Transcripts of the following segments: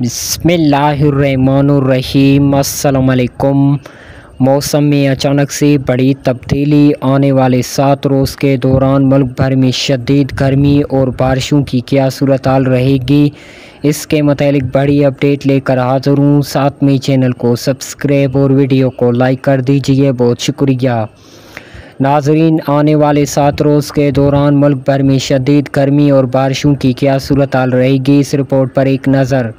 بسم اللہ الرحمن الرحیم۔ السلام علیکم۔ موسم میں اچانک سے بڑی تبدیلی آنے والے سات روز کے دوران ملک بھر میں شدید گرمی اور بارشوں کی کیا صورتحال رہے گی؟ اس کے متعلق بڑی اپڈیٹ لے کر حاضر ہوں۔ ساتھ میں چینل کو سبسکرائب اور ویڈیو کو لائک کر دیجیے۔ بہت شکریہ۔ ناظرین، آنے والے سات روز کے دوران ملک بھر میں شدید گرمی اور بارشوں کی کیا صورتحال رہے گی؟ اس رپورٹ پر ایک نظر۔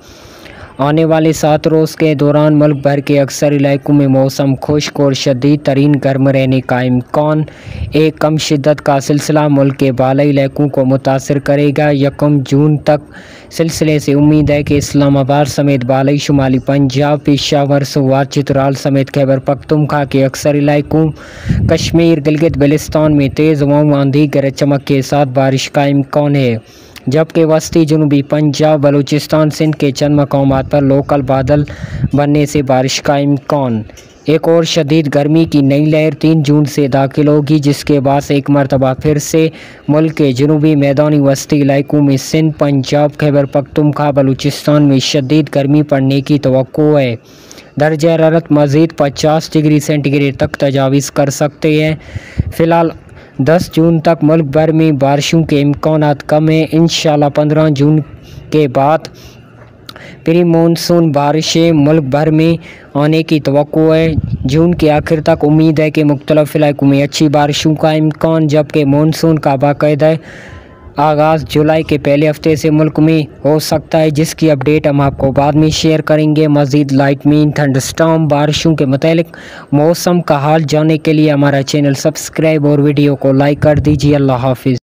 آنے والے سات روز کے دوران ملک بھر کے اکثر علاقوں میں موسم خشک اور شدید ترین گرم رہنے کا امکان ایک کم شدت کا سلسلہ ملک کے بالائی علاقوں کو متاثر کرے گا؟ یکم جون تک سلسلے سے امید ہے کہ اسلام آباد سمیت بالائی شمالی پنجاب پشاور سوات، چترال سمیت خیبر پختونخوا کے اکثر علاقوں، کشمیر، گلگت بلستان میں تیز ہواؤں آندھی، گرج چمک کے ساتھ بارش کا امکان ہے؟ جبکہ وسطی جنوبی پنجاب، بلوچستان، سندھ کے چند مقامات پر لوکل بادل بننے سے بارش کا امکان۔ ایک اور شدید گرمی کی نئی لہر تین جون سے داخل ہوگی، جس کے بعد ایک مرتبہ پھر سے ملک کے جنوبی میدانی وسطی علاقوں میں سندھ، پنجاب، خیبر پختونخوا، بلوچستان میں شدید گرمی پڑنے کی توقع ہے۔ درجہ حرارت مزید پچاس ڈگری سینٹی گریڈ تک تجاویز کر سکتے ہیں۔ فی الحال دس جون تک ملک بھر میں بارشوں کے امکانات کم ہیں۔ انشاءاللہ پندرہ جون کے بعد پری مونسون بارشیں ملک بھر میں آنے کی توقع ہے۔ جون کے آخر تک امید ہے کہ مختلف علاقوں میں اچھی بارشوں کا امکان، جبکہ مونسون کا باقاعدہ آغاز جولائی کے پہلے ہفتے سے ملک میں ہو سکتا ہے، جس کی اپڈیٹ ہم آپ کو بعد میں شیئر کریں گے۔ مزید لائٹ مین تھنڈ سٹارم بارشوں کے متعلق موسم کا حال جاننے کے لیے ہمارا چینل سبسکرائب اور ویڈیو کو لائک کر دیجیے اللہ حافظ۔